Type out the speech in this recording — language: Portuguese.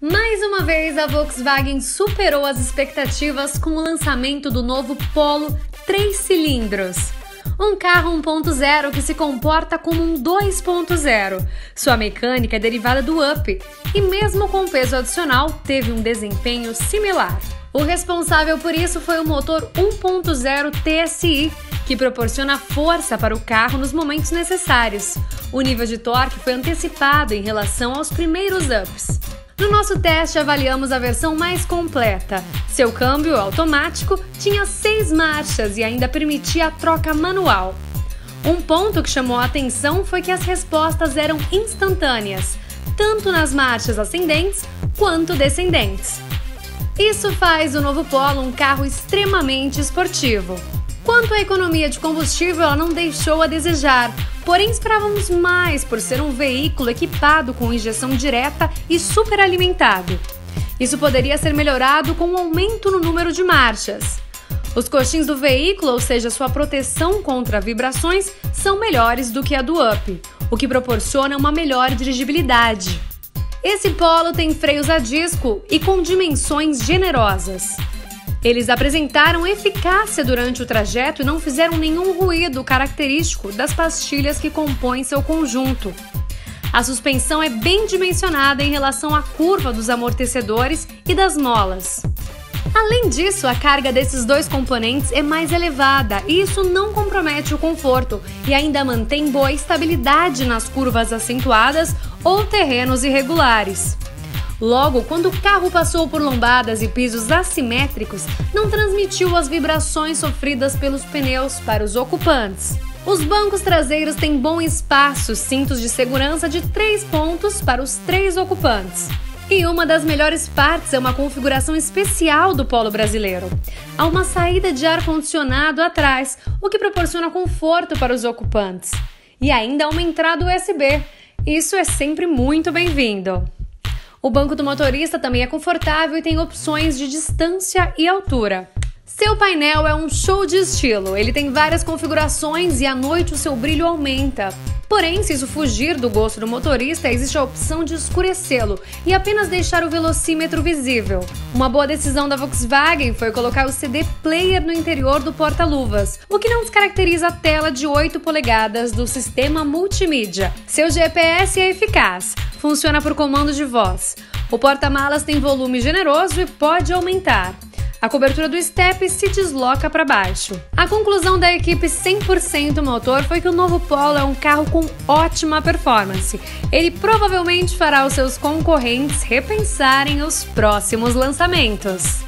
Mais uma vez, a Volkswagen superou as expectativas com o lançamento do novo Polo 3 cilindros. Um carro 1.0 que se comporta como um 2.0. Sua mecânica é derivada do Up e, mesmo com peso adicional, teve um desempenho similar. O responsável por isso foi o motor 1.0 TSI, que proporciona força para o carro nos momentos necessários. O nível de torque foi antecipado em relação aos primeiros ups. No nosso teste, avaliamos a versão mais completa. Seu câmbio automático tinha seis marchas e ainda permitia a troca manual. Um ponto que chamou a atenção foi que as respostas eram instantâneas, tanto nas marchas ascendentes quanto descendentes. Isso faz o novo Polo um carro extremamente esportivo. Quanto à economia de combustível, ela não deixou a desejar, porém esperávamos mais por ser um veículo equipado com injeção direta e superalimentado. Isso poderia ser melhorado com um aumento no número de marchas. Os coxins do veículo, ou seja, sua proteção contra vibrações, são melhores do que a do Up, o que proporciona uma melhor dirigibilidade. Esse Polo tem freios a disco e com dimensões generosas. Eles apresentaram eficácia durante o trajeto e não fizeram nenhum ruído característico das pastilhas que compõem seu conjunto. A suspensão é bem dimensionada em relação à curva dos amortecedores e das molas. Além disso, a carga desses dois componentes é mais elevada e isso não compromete o conforto e ainda mantém boa estabilidade nas curvas acentuadas ou terrenos irregulares. Logo, quando o carro passou por lombadas e pisos assimétricos, não transmitiu as vibrações sofridas pelos pneus para os ocupantes. Os bancos traseiros têm bom espaço, cintos de segurança de três pontos para os três ocupantes. E uma das melhores partes é uma configuração especial do Polo brasileiro. Há uma saída de ar-condicionado atrás, o que proporciona conforto para os ocupantes. E ainda há uma entrada USB. Isso é sempre muito bem-vindo. O banco do motorista também é confortável e tem opções de distância e altura. Seu painel é um show de estilo. Ele tem várias configurações e à noite o seu brilho aumenta. Porém, se isso fugir do gosto do motorista, existe a opção de escurecê-lo e apenas deixar o velocímetro visível. Uma boa decisão da Volkswagen foi colocar o CD player no interior do porta-luvas, o que não descaracteriza a tela de 8 polegadas do sistema multimídia. Seu GPS é eficaz, funciona por comando de voz. O porta-malas tem volume generoso e pode aumentar. A cobertura do step se desloca para baixo. A conclusão da equipe 100% motor foi que o novo Polo é um carro com ótima performance. Ele provavelmente fará os seus concorrentes repensarem os próximos lançamentos.